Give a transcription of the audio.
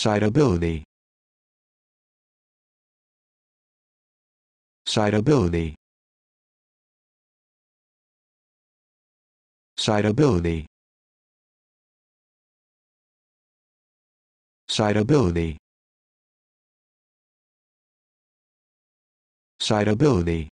Citability. Citability. Citability. Citability. Citability.